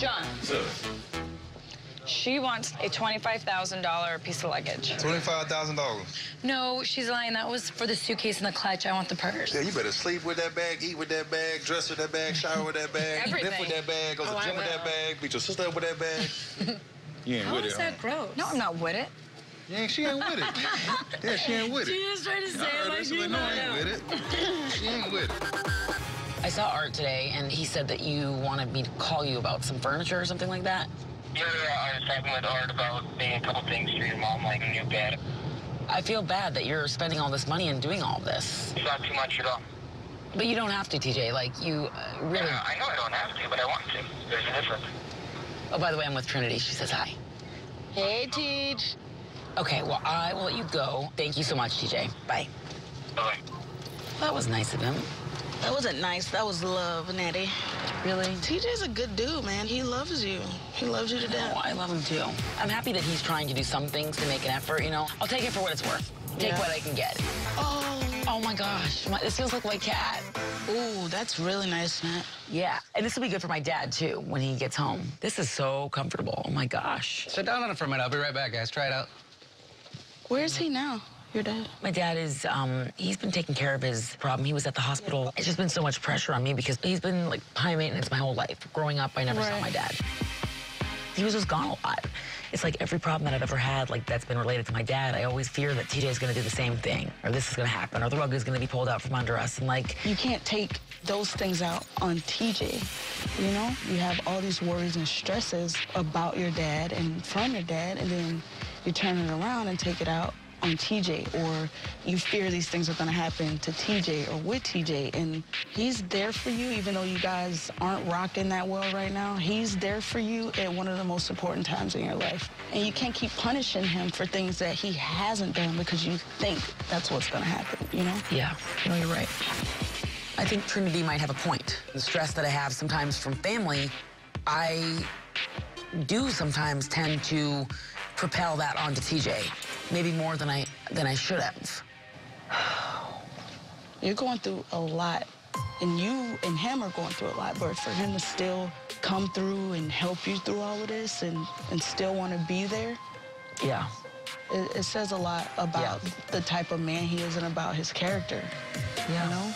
Jon, So, she wants a $25,000 piece of luggage. Twenty-five thousand dollars. No, she's lying. That was for the suitcase and the clutch. I want the purse. Yeah, you better sleep with that bag, eat with that bag, dress with that bag, shower with that bag, lift with that bag, go to Oh, the gym with that bag, beat your sister up with that bag. you ain't How with is it, that huh? gross? No, I'm not with it. Yeah, she ain't with it. yeah, she ain't with it. She just trying to say I heard her, she like, no, I ain't with it. She ain't with it. I saw Art today, and he said that you wanted me to call you about some furniture or something like that. Yeah, I was talking with Art about maybe a couple things for your mom, like a new bed. I feel bad that you're spending all this money and doing all this. It's not too much at all. But you don't have to, TJ. Like, you uh, really. Yeah, I know I don't have to, but I want to. There's a difference. Oh, by the way, I'm with Trinity. She says hi. Hey, Teach. Okay, well, I will let you go. Thank you so much, TJ. Bye. Bye. That was nice of him. That wasn't nice. That was love, Natty. Really? TJ's a good dude, man. He loves you. He loves you to Oh, death. I love him too. I'm happy that he's trying to do some things to make an effort, you know? I'll take it for what it's worth. Take Yeah. what I can get. Oh, Oh my gosh, my, this feels like my cat. ooh, that's really nice, Nat. Yeah, and this will be good for my dad too when he gets home. This is so comfortable. Oh my gosh. Sit down on it for a minute. I'll be right back, guys. Try it out. Where's he now? Your dad? My dad is, um, he's been taking care of his problem. He was at the hospital. It's just been so much pressure on me because he's been like high maintenance my whole life. Growing up, I never saw my dad. He was just gone a lot. It's like every problem that I've ever had, like that's been related to my dad, I always fear that TJ is gonna do the same thing, or this is gonna happen, or the rug is gonna be pulled out from under us. And like, You can't take those things out on TJ. You know, you have all these worries and stresses about your dad and from your dad, and then you turn it around and take it out on TJ, or you fear these things are gonna happen to TJ or with TJ, and he's there for you, even though you guys aren't rocking that well right now. He's there for you at one of the most important times in your life, and you can't keep punishing him for things that he hasn't done because you think that's what's gonna happen. You know? yeah, no, you're right. I think Trinity might have a point. The stress that I have sometimes from family, I do sometimes tend to propel that onto TJ, maybe more than I than I should have. You're going through a lot, and you and him are going through a lot, but for him to still come through and help you through all of this and, and still want to be there, Yeah. it, it says a lot about Yeah. the type of man he is and about his character. Yeah. You know?